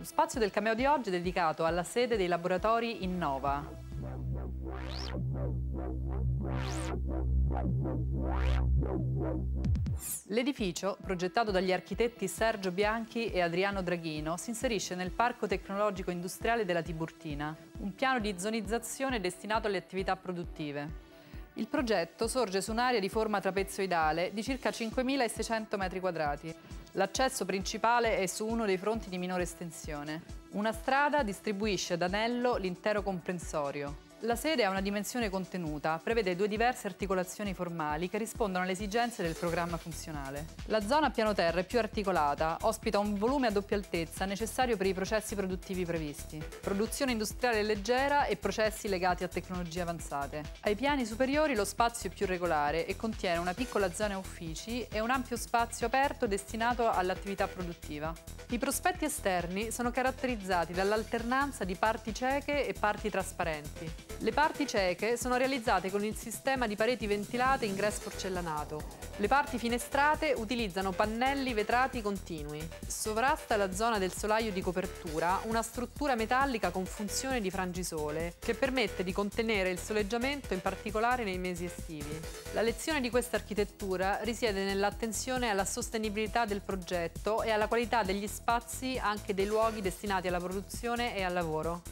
Lo spazio del cameo di oggi è dedicato alla sede dei laboratori Innova. L'edificio, progettato dagli architetti Sergio Bianchi e Adriano Draghino, si inserisce nel Parco Tecnologico Industriale della Tiburtina, un piano di zonizzazione destinato alle attività produttive. Il progetto sorge su un'area di forma trapezoidale di circa 5.600 m2. L'accesso principale è su uno dei fronti di minore estensione. Una strada distribuisce ad anello l'intero comprensorio. La sede ha una dimensione contenuta, prevede due diverse articolazioni formali che rispondono alle esigenze del programma funzionale. La zona a piano terra è più articolata, ospita un volume a doppia altezza necessario per i processi produttivi previsti, produzione industriale leggera e processi legati a tecnologie avanzate. Ai piani superiori lo spazio è più regolare e contiene una piccola zona uffici e un ampio spazio aperto destinato all'attività produttiva. I prospetti esterni sono caratterizzati dall'alternanza di parti cieche e parti trasparenti. Le parti cieche sono realizzate con il sistema di pareti ventilate in grès porcellanato. Le parti finestrate utilizzano pannelli vetrati continui. Sovrasta la zona del solaio di copertura una struttura metallica con funzione di frangisole che permette di contenere il soleggiamento in particolare nei mesi estivi. La lezione di questa architettura risiede nell'attenzione alla sostenibilità del progetto e alla qualità degli spazi anche dei luoghi destinati alla produzione e al lavoro.